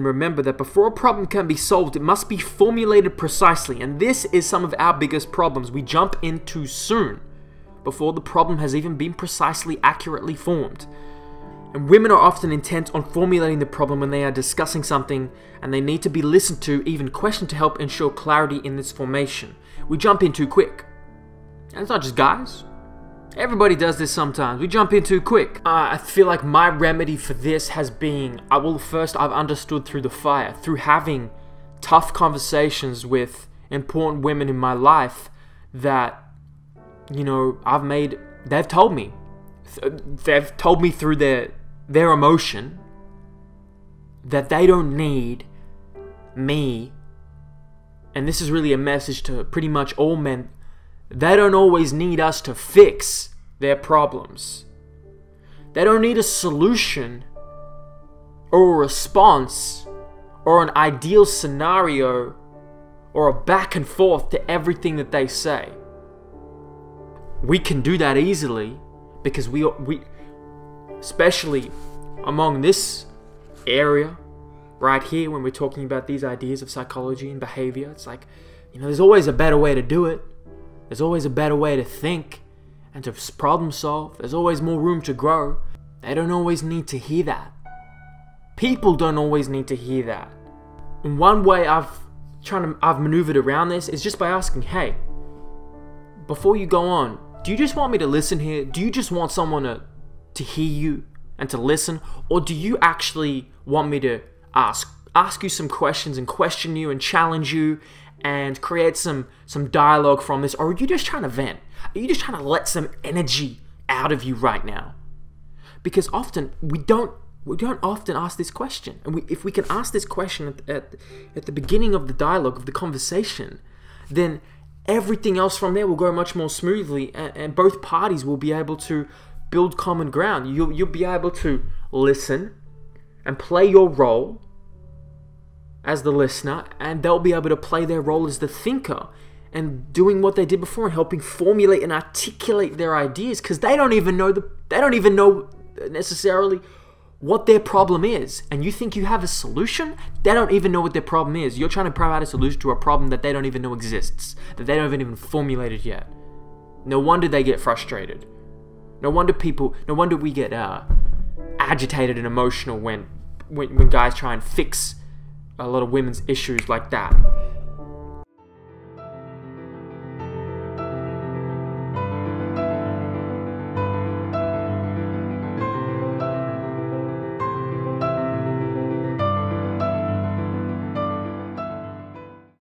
Remember that before a problem can be solved, it must be formulated precisely, and this is some of our biggest problems. We jump in too soon, before the problem has even been precisely accurately formed. And women are often intent on formulating the problem when they are discussing something, and they need to be listened to, even questioned to help ensure clarity in this formation. We jump in too quick. And it's not just guys, Everybody does this sometimes. We jump in too quick. Uh, I feel like my remedy for this has been I will first, I've understood through the fire, through having tough conversations with important women in my life that, you know, I've made, they've told me. They've told me through their, their emotion that they don't need me. And this is really a message to pretty much all men they don't always need us to fix their problems. They don't need a solution or a response or an ideal scenario or a back and forth to everything that they say. We can do that easily because we we especially among this area right here when we're talking about these ideas of psychology and behavior it's like you know there's always a better way to do it there's always a better way to think and to problem solve. There's always more room to grow. They don't always need to hear that. People don't always need to hear that. And one way I've trying to I've maneuvered around this is just by asking, "Hey, before you go on, do you just want me to listen here? Do you just want someone to to hear you and to listen, or do you actually want me to ask ask you some questions and question you and challenge you and create some some dialogue from this or are you just trying to vent? Are you just trying to let some energy out of you right now? Because often we don't we don't often ask this question. And we, if we can ask this question at, at, at the beginning of the dialogue of the conversation then everything else from there will go much more smoothly and, and both parties will be able to build common ground. You'll, you'll be able to listen and play your role as the listener, and they'll be able to play their role as the thinker and doing what they did before and helping formulate and articulate their ideas because they don't even know the they don't even know necessarily what their problem is. And you think you have a solution? They don't even know what their problem is. You're trying to provide a solution to a problem that they don't even know exists that they haven't even formulated yet. No wonder they get frustrated. No wonder people no wonder we get uh, agitated and emotional when, when when guys try and fix a lot of women's issues like that.